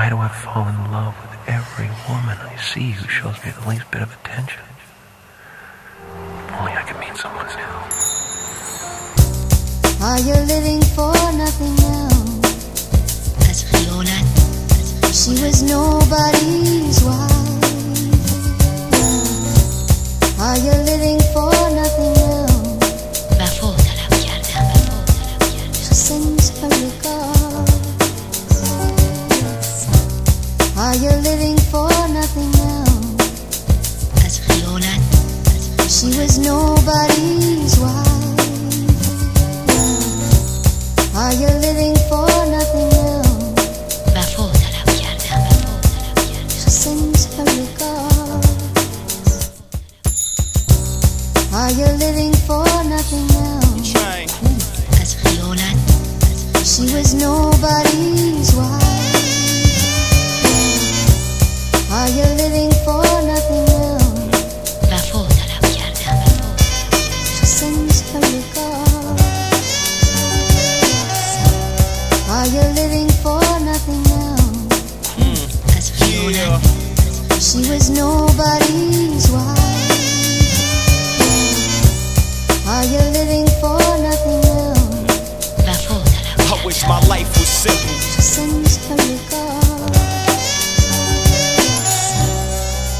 Why do I fall in love with every woman I see who shows me the least bit of attention? If only I could meet someone now. Are you living for nothing now? That's else? She was nobody's wife. Are you living Are you living for nothing now? As Asriola. She was nobody's wife. Are you living for nothing now? Va foda la pierda, va foda la pierda. She sends her regards. Are you living for nothing now? As Asriola. She was nobody's wife. Yeah. She was nobody's wife. Are you living for nothing else? I wish my life was simple. Sends her.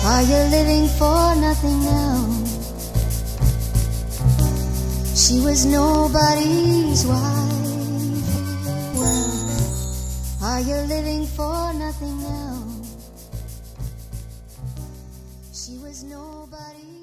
Are you living for nothing else? She was nobody's wife. Are you living for nothing else? She was nobody.